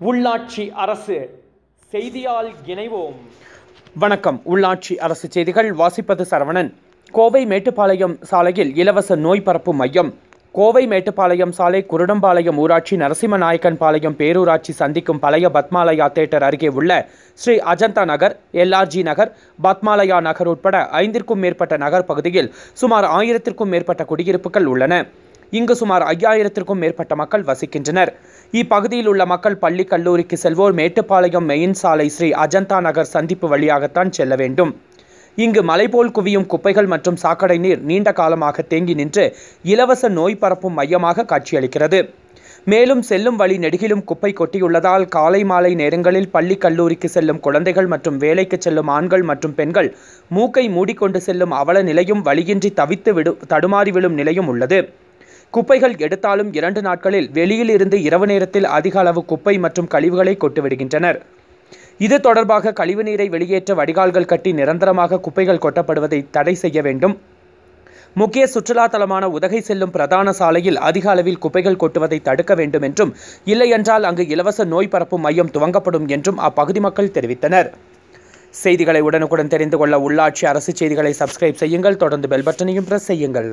உள்ளாட்சி அரசு செய்தியால் இணைவோம். வணக்கம். உள்ளாட்சி அரசு செய்திகள் வாசிப்பது சரவணன். கோவை மேட்டுப்பாளையம் சாலையில் இலவச நோய் பரப்பு மையம். கோவை மேட்டுப்பாளையம் சாலை குருடம்பாளையம் ஊராட்சி நரசிம்மநாயக்கன் பாளையம் பேரூராட்சி சந்திக்கும் பழைய பத்மாலயா தேட்டர் அருகே உள்ள ஸ்ரீ அஜந்தா நகர் எல்ஆர்ஜி நகர் பத்மாலயா நகர் உட்பட ஐந்திற்கும் மேற்பட்ட நகர் பகுதியில் சுமார் ஆயிரத்திற்கும் மேற்பட்ட குடியிருப்புகள் உள்ளன. இங்கு சுமார் ஐயாயிரத்திற்கும் மேற்பட்ட மக்கள் வசிக்கின்றனர். இப்பகுதியில் உள்ள மக்கள் பள்ளி கல்லூரிக்கு செல்வோர் மேட்டுப்பாளையம் மெயின் சாலை ஸ்ரீ அஜந்தா நகர் சந்திப்பு வழியாகத்தான் செல்ல வேண்டும். இங்கு மலைபோல் குவியும் குப்பைகள் மற்றும் சாக்கடை நீர் நீண்ட காலமாக தேங்கி நின்று இலவச நோய் பரப்பும் மையமாக காட்சியளிக்கிறது. மேலும் செல்லும் வழி நெடுகிலும் குப்பை கொட்டியுள்ளதால் காலை மாலை நேரங்களில் பள்ளி கல்லூரிக்கு செல்லும் குழந்தைகள் மற்றும் வேலைக்கு செல்லும் ஆண்கள் மற்றும் பெண்கள் மூக்கை மூடிக்கொண்டு செல்லும் அவல நிலையும் வழியின்றி தவித்து விடு தடுமாறி விழும் நிலையும் உள்ளது. குப்பைகள் எடுத்தாலும் இரண்டு நாட்களில் வெளியில் இருந்து இரவு நேரத்தில் அதிக அளவு குப்பை மற்றும் கழிவுகளை கொட்டுவிடுகின்றனர். இது தொடர்பாக கழிவுநீரை வெளியேற்ற வடிகால்கள் கட்டி நிரந்தரமாக குப்பைகள் கொட்டப்படுவதை தடை செய்ய வேண்டும். முக்கிய சுற்றுலா தலமான உதகை செல்லும் பிரதான சாலையில் அதிக அளவில் குப்பைகள் கொட்டுவதை தடுக்க வேண்டும் என்றும் இல்லையென்றால் அங்கு இலவச நோய் பரப்பும் மையம் துவங்கப்படும் என்றும் அப்பகுதி மக்கள் தெரிவித்தனர். செய்திகளை உடனுக்குடன் தெரிந்து கொள்ள உள்ளாட்சி அரசு செய்திகளை சப்ஸ்கிரைப் செய்யுங்கள் தொடர்ந்து பெல் பட்டனையும் பிரஸ் செய்யுங்கள்.